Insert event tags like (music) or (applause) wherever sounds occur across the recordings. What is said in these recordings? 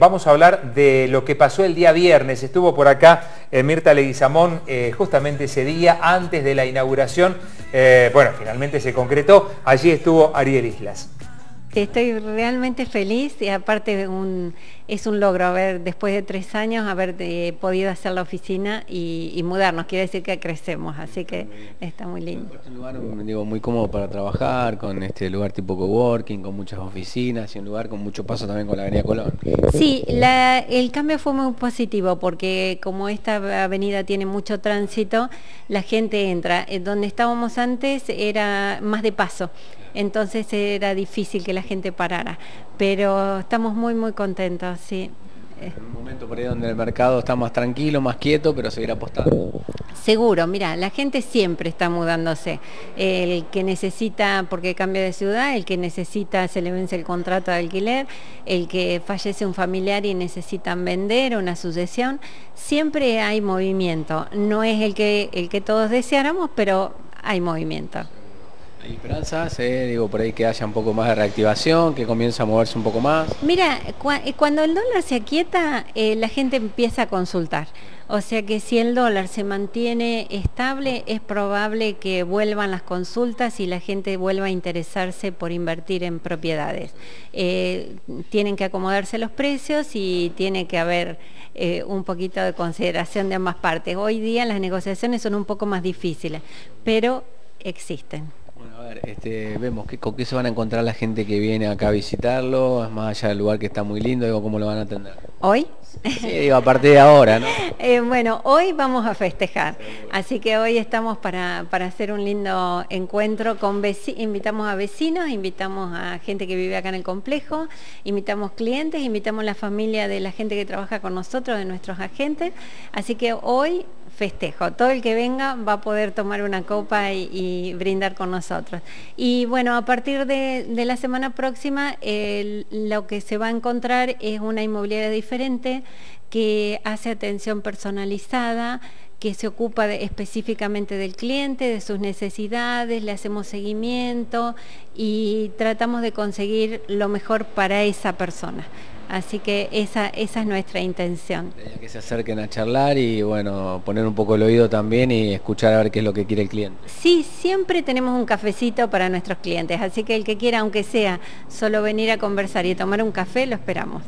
Vamos a hablar de lo que pasó el día viernes. Estuvo por acá eh, Mirta Leguizamón eh, justamente ese día, antes de la inauguración. Eh, bueno, finalmente se concretó. Allí estuvo Ariel Islas. Estoy realmente feliz y aparte un, es un logro haber, después de tres años, haber eh, podido hacer la oficina y, mudarnos. Quiere decir que crecemos, así que está muy lindo. Es un lugar digo, muy cómodo para trabajar, con este lugar tipo coworking, con muchas oficinas y un lugar con mucho paso también con la Avenida Colón. Sí, el cambio fue muy positivo porque como esta avenida tiene mucho tránsito, la gente entra. Eh, donde estábamos antes era más de paso entonces era difícil que la gente parara. Pero estamos muy, muy contentos, sí. En un momento por ahí donde el mercado está más tranquilo, más quieto, pero seguir apostando. Seguro, mira, la gente siempre está mudándose. El que necesita, porque cambia de ciudad, el que necesita, se le vence el contrato de alquiler, el que fallece un familiar y necesitan vender una sucesión, siempre hay movimiento. No es el que, el que todos deseáramos, pero hay movimiento. ¿Hay esperanzas? Eh, digo, por ahí que haya un poco más de reactivación, que comience a moverse un poco más. Mira, eh, cuando el dólar se aquieta, eh, la gente empieza a consultar. O sea que si el dólar se mantiene estable, es probable que vuelvan las consultas y la gente vuelva a interesarse por invertir en propiedades. tienen que acomodarse los precios y tiene que haber un poquito de consideración de ambas partes. Hoy día las negociaciones son un poco más difíciles, pero existen. Bueno, a ver, este, vemos que, con qué se van a encontrar la gente que viene acá a visitarlo, es más allá del lugar que está muy lindo, digo, ¿cómo lo van a atender? ¿Hoy? A partir de ahora. (laughs) Eh, bueno, hoy vamos a festejar, así que hoy estamos para, para hacer un lindo encuentro con vecinos, invitamos a vecinos, invitamos a gente que vive acá en el complejo, invitamos clientes, invitamos la familia de la gente que trabaja con nosotros, de nuestros agentes, así que hoy festejo. Todo el que venga va a poder tomar una copa y, brindar con nosotros. Y bueno, a partir de, la semana próxima lo que se va a encontrar es una inmobiliaria diferente que hace atención personalizada, que se ocupa específicamente del cliente, de sus necesidades, le hacemos seguimiento y tratamos de conseguir lo mejor para esa persona. Así que esa, esa es nuestra intención. Que se acerquen a charlar y bueno, poner un poco el oído también y escuchar a ver qué es lo que quiere el cliente. Sí, siempre tenemos un cafecito para nuestros clientes, así que el que quiera, aunque sea solo venir a conversar y tomar un café, lo esperamos.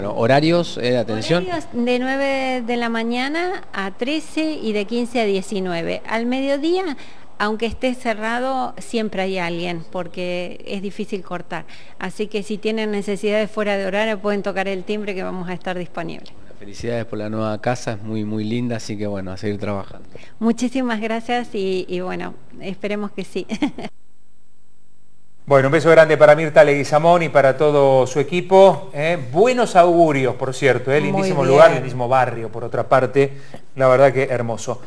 Bueno, horarios eh, de atención. Horarios de 9 de la mañana a 13 y de 15 a 19. Al mediodía aunque esté cerrado, siempre hay alguien, porque es difícil cortar. Así que si tienen necesidades fuera de horario, pueden tocar el timbre que vamos a estar disponibles. felicidades por la nueva casa, es muy, muy linda, así que bueno, a seguir trabajando. Muchísimas gracias y, bueno, esperemos que sí. (laughs) Bueno, un beso grande para Mirta Leguizamón y para todo su equipo. ¿eh? Buenos augurios, por cierto, ¿eh? lindísimo lugar, lindísimo barrio, por otra parte. La verdad que hermoso.